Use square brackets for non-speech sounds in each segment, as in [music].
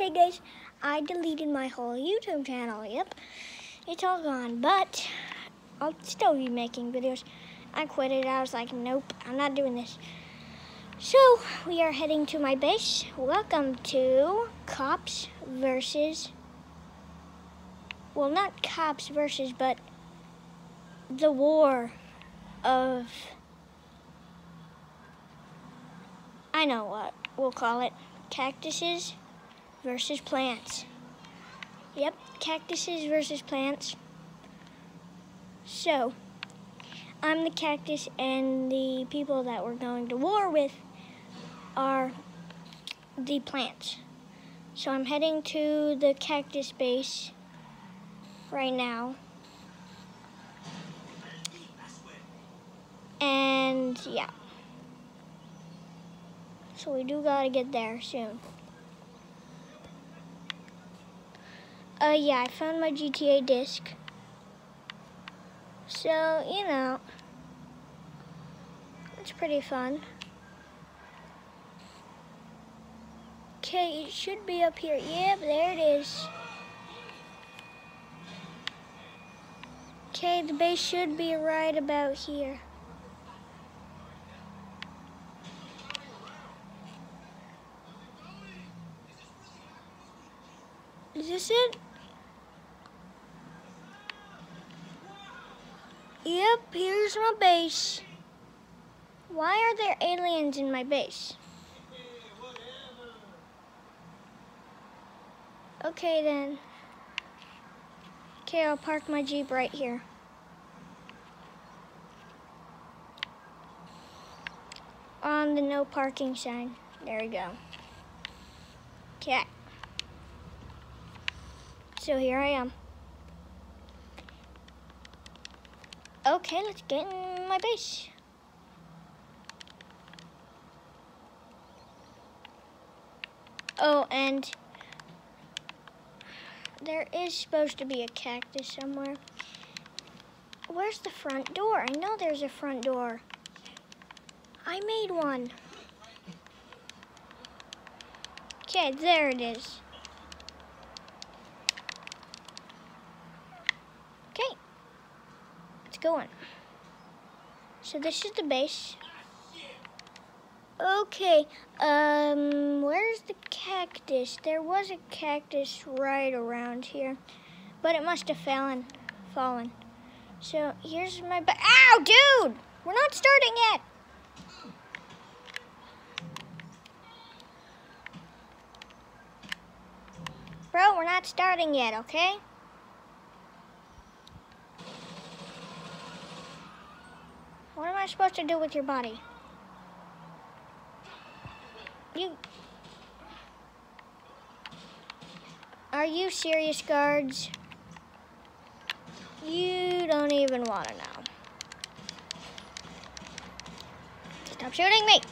Hey guys, I deleted my whole YouTube channel. Yep, it's all gone, but I'll still be making videos. I quit it. I was like, nope, I'm not doing this. So we are heading to my base. Welcome to Cops versus, well, not Cops versus, but the war of, I know what we'll call it, cactuses versus plants. Yep, cactuses versus plants. So, I'm the cactus, and the people that we're going to war with are the plants. So I'm heading to the cactus base right now. And yeah. So we do gotta get there soon. Uh, yeah, I found my GTA disc. So, you know, it's pretty fun. Okay, it should be up here. Yep, there it is. Okay, the base should be right about here. Is this it? Yep, here's my base. Why are there aliens in my base? Okay then. Okay, I'll park my Jeep right here. On the no parking sign. There we go. Okay. So here I am. Okay, let's get in my base. Oh, and there is supposed to be a cactus somewhere. Where's the front door? I know there's a front door. I made one. Okay, there it is. Okay, let's go in. So this is the base. Okay, um, where's the cactus? There was a cactus right around here, but it must have fallen, fallen. So here's my ba- Ow, dude! We're not starting yet. Bro, we're not starting yet, okay? What am I supposed to do with your body? You... Are you serious, guards? You don't even want to know. Stop shooting me!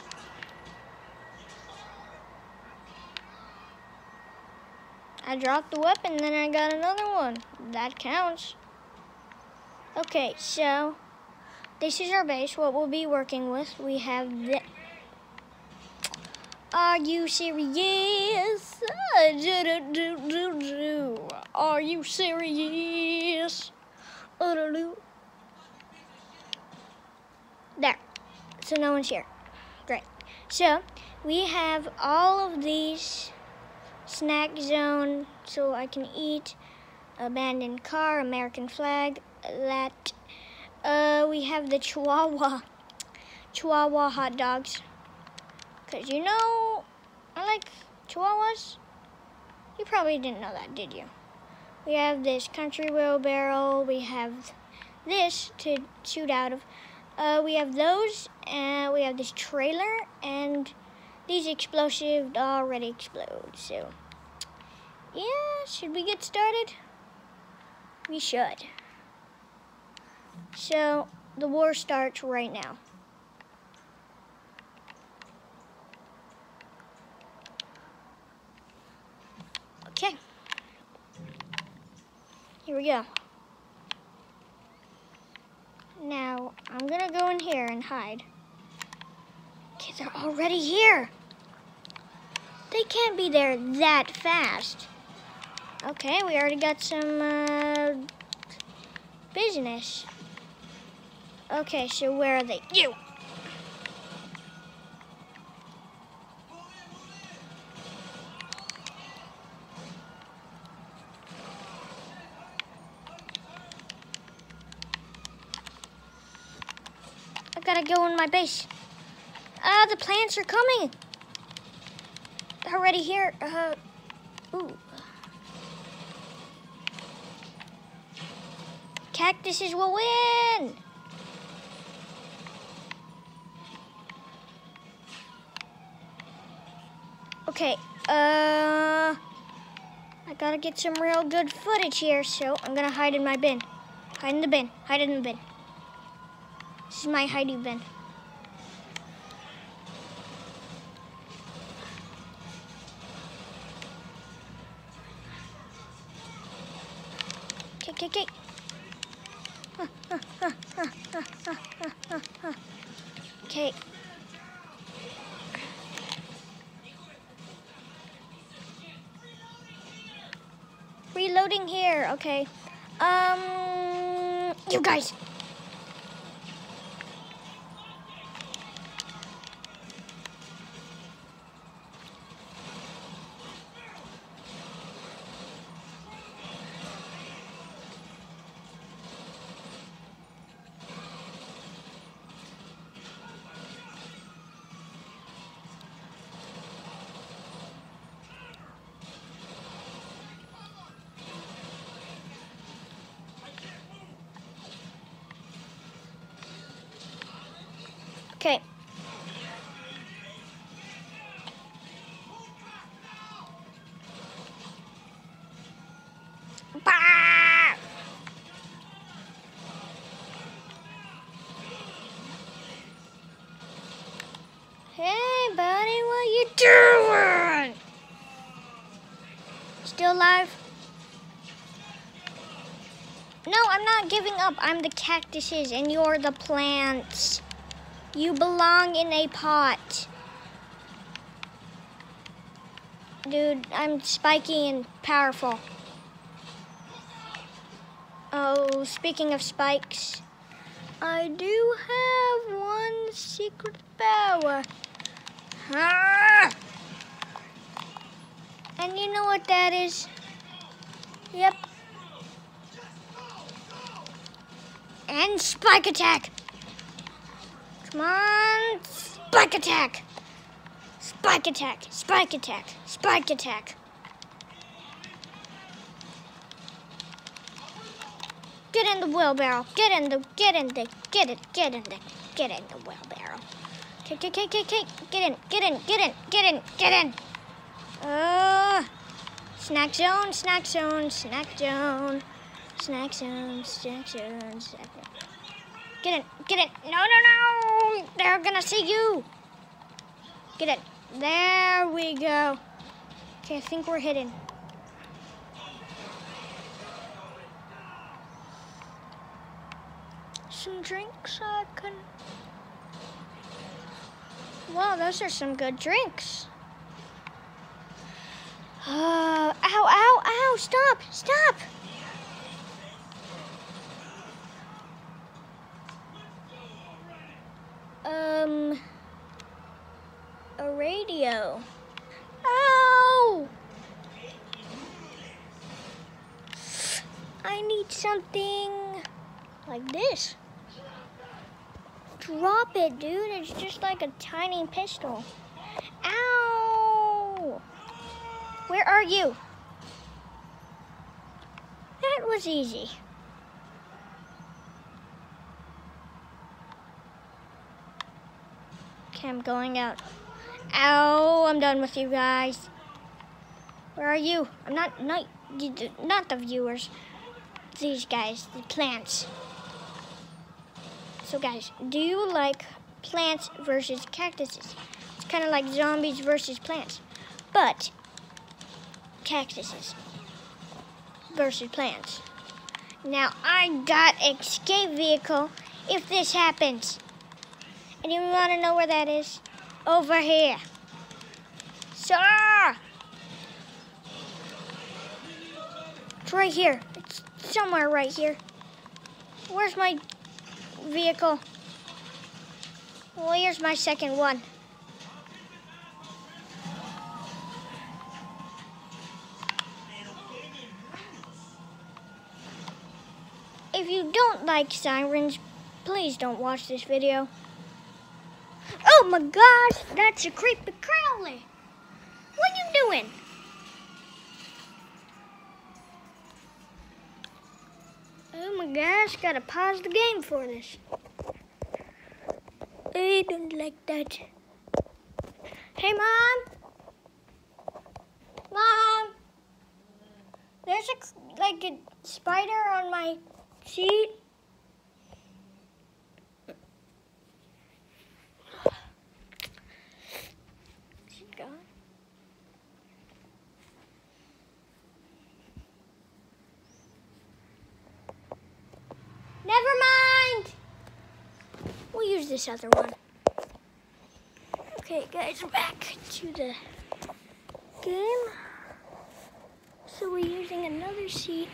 I dropped the weapon, then I got another one. That counts. Okay, so this is our base, what we'll be working with. We have the... Are you serious? Are you serious? There. So no one's here. Great. So we have all of these snack zone so I can eat abandoned car, American flag, that uh, we have the Chihuahua, Chihuahua hot dogs. Because you know, I like Chihuahuas. You probably didn't know that, did you? We have this country wheelbarrow. We have this to shoot out of. Uh, we have those, and we have this trailer, and these explosives already explode. So, yeah, should we get started? We should. So, the war starts right now. Okay. Here we go. Now, I'm gonna go in here and hide. Okay, they're already here. They can't be there that fast. Okay, we already got some uh, business. Okay, so where are they? You! I gotta go in my base. Ah, uh, the plants are coming. Already here. Uh, ooh. Cactuses will win. Okay, uh, I gotta get some real good footage here, so I'm gonna hide in my bin. Hide in the bin, hide in the bin. This is my hiding bin. Okay, okay, okay. [laughs] Okay. Reloading here. Okay. Um, you guys. Okay. Bah! Hey, buddy, what you doing? Still alive? No, I'm not giving up. I'm the cactuses and you're the plants. You belong in a pot. Dude, I'm spiky and powerful. Oh, speaking of spikes, I do have one secret power. Ah! And you know what that is? Yep. And spike attack. Come on. Spike attack. Spike attack. Spike attack. Spike attack. Get in the wheelbarrow. Get in the, get in the, get it, get in the, get in the wheelbarrow. Okay, okay, okay, okay, okay. Get in, get in, get in, get in, get in. Uh, snack zone, snack zone, snack zone, snack zone, snack zone, snack zone. Get in, get in. No, no, no. They're gonna see you. Get it. There we go. Okay, I think we're hidden. Some drinks I can. Wow, those are some good drinks. Uh, ow, ow, ow, stop, stop. Um, a radio. Ow! I need something like this. Drop it, dude. It's just like a tiny pistol. Ow! Where are you? That was easy. Okay, I'm going out. Ow, I'm done with you guys. Where are you? I'm not, not, not the viewers. These guys, the plants. So guys, do you like plants versus cactuses? It's kind of like zombies versus plants. But, cactuses versus plants. Now, I got escape vehicle if this happens. And you want to know where that is? Over here. Ah! It's right here. It's somewhere right here. Where's my vehicle? Well, here's my second one. If you don't like sirens, please don't watch this video. Oh my gosh, that's a creepy crawly. What are you doing? Oh my gosh, gotta pause the game for this. I don't like that. Hey mom! Mom! There's a like a spider on my seat. She's gone. Never mind. We'll this other one. Okay, guys, back to the game. So we're using another seat.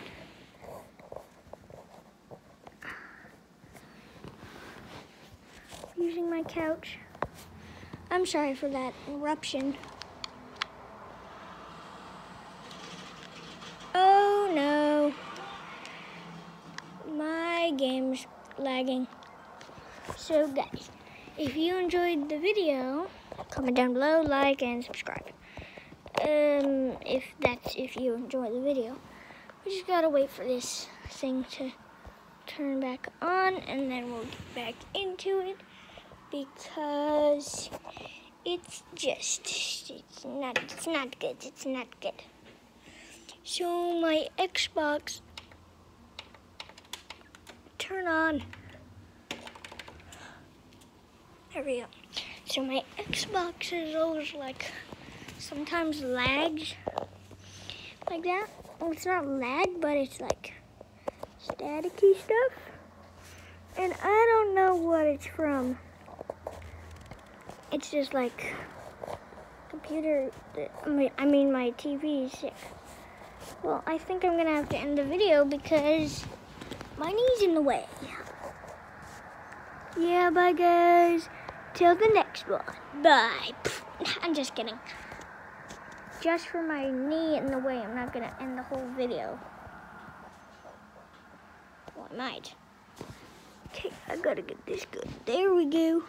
Using my couch. I'm sorry for that eruption. So guys, if you enjoyed the video, comment down below, like, and subscribe. Um, if that's if you enjoy the video. We just gotta wait for this thing to turn back on, and then we'll get back into it because it's just it's not it's not good. It's not good. So my Xbox turn on. There we go. So my Xbox is always like sometimes lags like that. Well, it's not lag, but it's like staticky stuff. And I don't know what it's from. It's just like computer. I mean, I mean my TV is sick. Well, I think I'm gonna have to end the video because my knee's in the way. Yeah, bye guys. Till the next one. Bye. I'm just kidding. Just for my knee in the way, I'm not gonna end the whole video. Well, I might. Okay, I gotta get this good. There we go.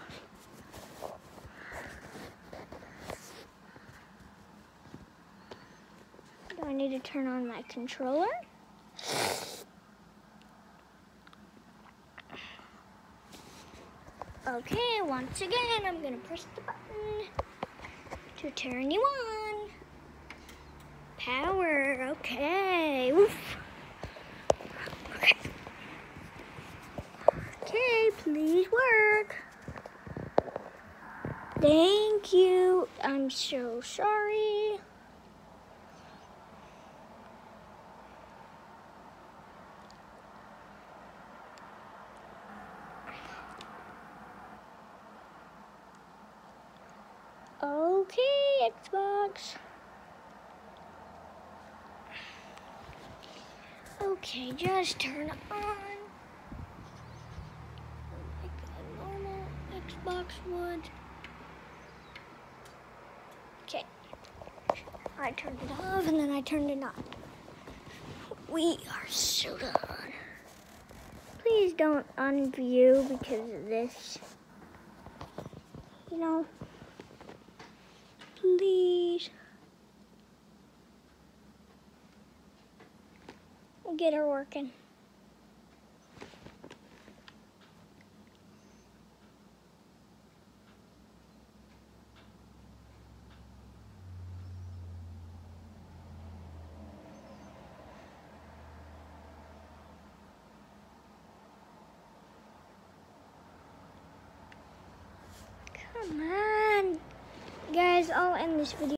Do I need to turn on my controller? Okay, once again, I'm gonna press the button to turn you on. Power, okay. Oof. Okay. Okay, please work. Thank you. I'm so sorry. Okay, Xbox. Okay, just turn on. Like a normal Xbox would. Okay. I turned it off and then I turned it on. We are so done. Please don't unview because of this. You know please. Get her working. Come on. Guys, I'll end this video.